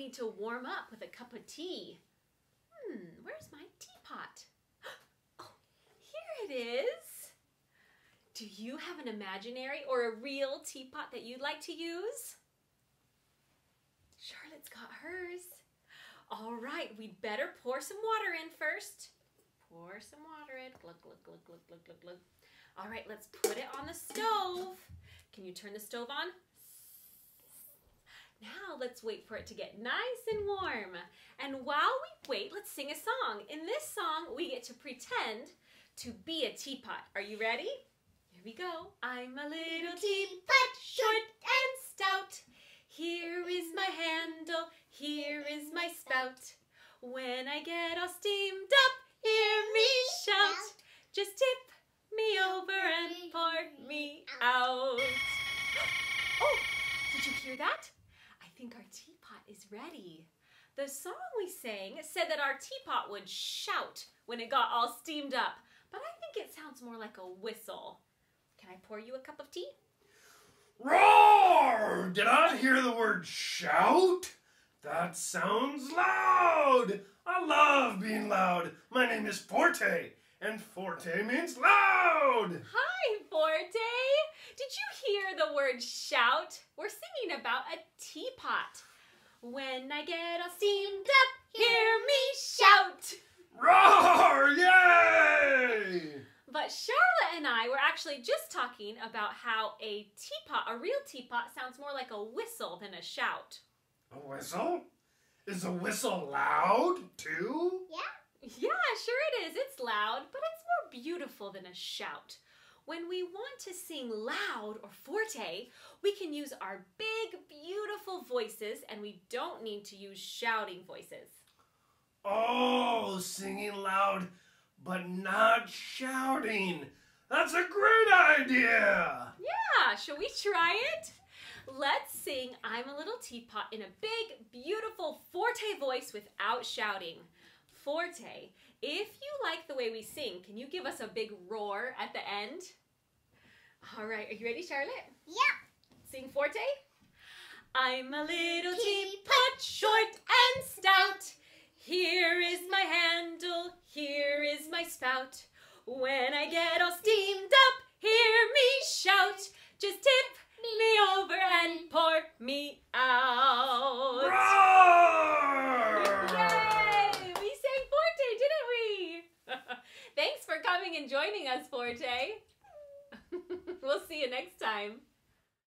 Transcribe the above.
need to warm up with a cup of tea. Hmm, where's my teapot? Oh, here it is. Do you have an imaginary or a real teapot that you'd like to use? Charlotte's got hers. All right, we'd better pour some water in first. Pour some water in. Glug, glug, glug, glug, glug, glug. All right, let's put it on the stove. Can you turn the stove on? Now let's wait for it to get nice and warm. And while we wait, let's sing a song. In this song, we get to pretend to be a teapot. Are you ready? Here we go. I'm a little teapot, short and stout. Here is my handle, here is my spout. When I get all steamed up, hear me shout. Just tip me over and pour me out. Oh, did you hear that? Think our teapot is ready. The song we sang said that our teapot would shout when it got all steamed up, but I think it sounds more like a whistle. Can I pour you a cup of tea? Roar! Did I hear the word shout? That sounds loud. I love being loud. My name is Forte, and Forte means loud. Hi, Forte! Did you hear the word shout? We're singing about a teapot. When I get all steamed up, hear me shout! Roar! Yay! But Charlotte and I were actually just talking about how a teapot, a real teapot, sounds more like a whistle than a shout. A whistle? Is a whistle loud too? Yeah, sure it is. It's loud, but it's more beautiful than a shout. When we want to sing loud or forte, we can use our big, beautiful voices and we don't need to use shouting voices. Oh, singing loud but not shouting. That's a great idea. Yeah, shall we try it? Let's sing I'm a Little Teapot in a big, beautiful forte voice without shouting. Forte, if you like the way we sing, can you give us a big roar at the end? All right, are you ready, Charlotte? Yeah. Sing forte. I'm a little teapot, short and stout. Here is my handle, here is my spout. When I get all steamed up, hear me shout. Just tip me over and pour me out. Roar! Yay! We sang Forte, didn't we? Thanks for coming and joining us, Forte. we'll see you next time.